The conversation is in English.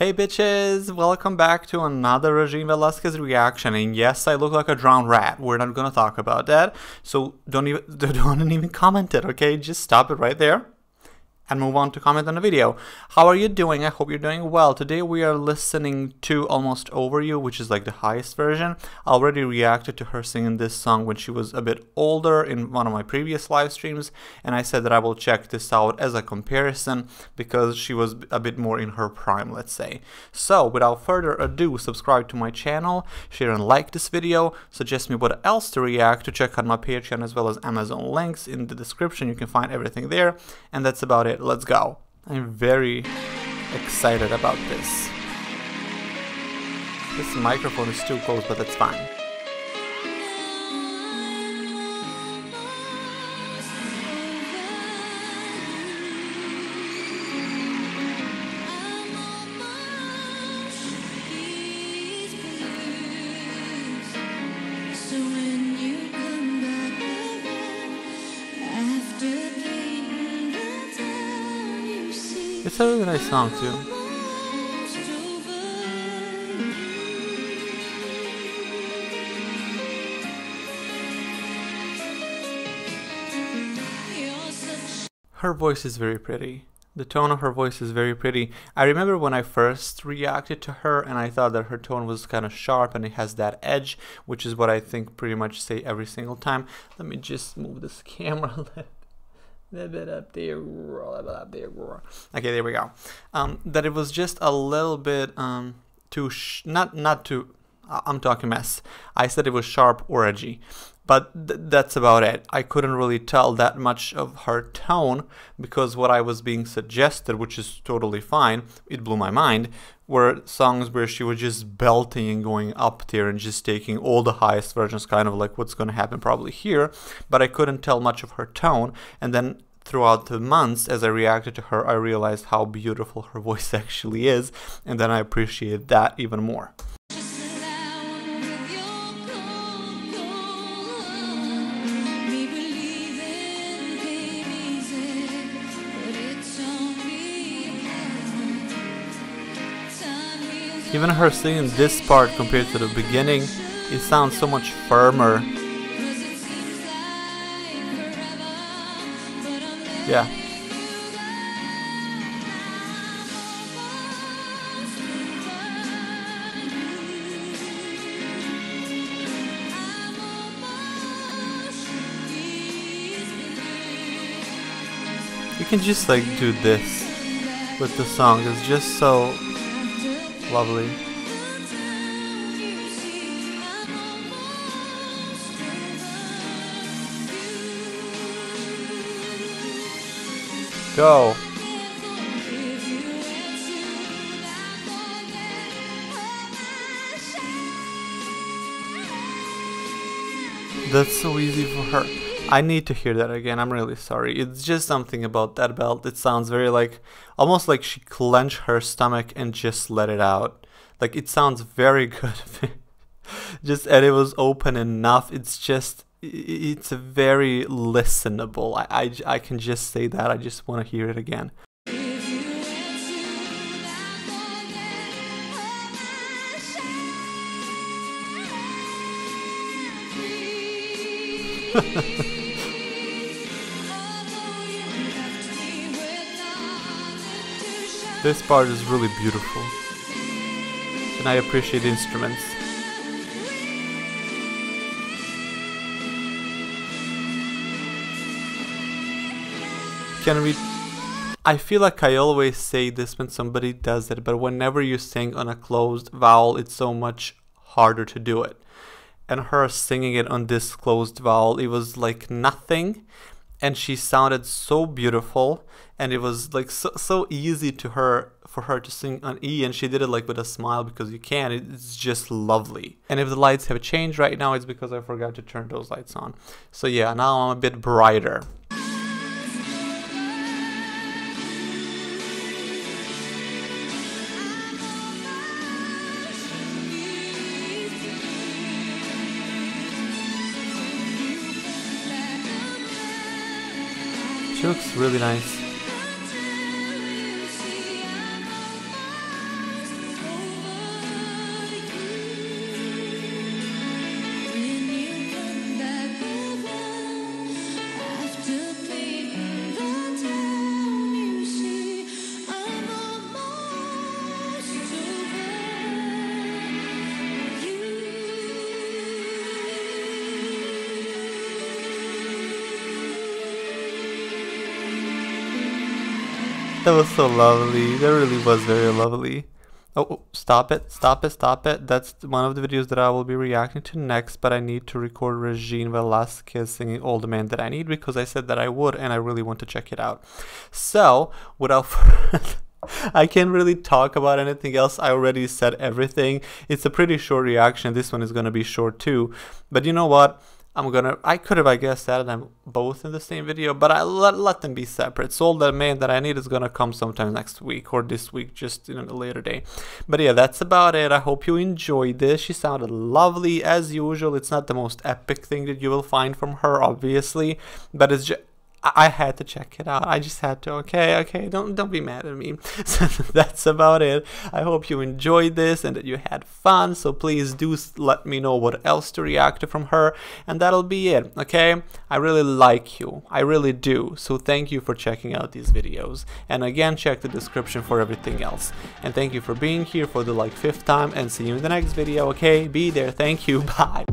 Hey bitches, welcome back to another Regine Velasquez reaction. And yes, I look like a drowned rat. We're not gonna talk about that. So don't even don't even comment it, okay? Just stop it right there and move on to comment on the video. How are you doing? I hope you're doing well. Today we are listening to Almost Over You, which is like the highest version. I already reacted to her singing this song when she was a bit older in one of my previous live streams, and I said that I will check this out as a comparison because she was a bit more in her prime, let's say. So without further ado, subscribe to my channel, share and like this video, suggest me what else to react to, check out my Patreon as well as Amazon links in the description. You can find everything there, and that's about it let's go. I'm very excited about this. This microphone is too close, but that's fine. It's a really nice song too. Her voice is very pretty. The tone of her voice is very pretty. I remember when I first reacted to her and I thought that her tone was kind of sharp and it has that edge, which is what I think pretty much say every single time. Let me just move this camera Okay, there we go. Um, that it was just a little bit um too not not too. I'm talking mess. I said it was sharp or edgy, but th that's about it. I couldn't really tell that much of her tone because what I was being suggested, which is totally fine, it blew my mind, were songs where she was just belting and going up there and just taking all the highest versions, kind of like what's going to happen probably here. But I couldn't tell much of her tone. And then throughout the months, as I reacted to her, I realized how beautiful her voice actually is. And then I appreciated that even more. Even her singing this part compared to the beginning, it sounds so much firmer. Yeah. You can just like do this with the song, it's just so Lovely. Go. That's so easy for her. I need to hear that again. I'm really sorry. It's just something about that belt. It sounds very like almost like she clenched her stomach and just let it out. Like it sounds very good. just and it was open enough. It's just it's very listenable. I, I, I can just say that. I just want to hear it again. This part is really beautiful. And I appreciate instruments. Can we... I feel like I always say this when somebody does it, but whenever you sing on a closed vowel, it's so much harder to do it. And her singing it on this closed vowel, it was like nothing and she sounded so beautiful and it was like so, so easy to her for her to sing on E and she did it like with a smile because you can. It's just lovely. And if the lights have changed right now it's because I forgot to turn those lights on. So yeah now I'm a bit brighter. She looks really nice. That was so lovely. That really was very lovely. Oh, oh, stop it, stop it, stop it. That's one of the videos that I will be reacting to next, but I need to record Regine Velasquez singing All the Man That I Need because I said that I would and I really want to check it out. So, without I can't really talk about anything else. I already said everything. It's a pretty short reaction. This one is going to be short too. But you know what? I'm gonna, I could have, I guess, added them both in the same video, but I let, let them be separate. So all the man that I need is gonna come sometime next week or this week, just in a later day. But yeah, that's about it. I hope you enjoyed this. She sounded lovely as usual. It's not the most epic thing that you will find from her, obviously, but it's just, I had to check it out. I just had to. Okay, okay. Don't don't be mad at me. So that's about it. I hope you enjoyed this and that you had fun. So please do let me know what else to react to from her, and that'll be it. Okay. I really like you. I really do. So thank you for checking out these videos. And again, check the description for everything else. And thank you for being here for the like fifth time. And see you in the next video. Okay. Be there. Thank you. Bye.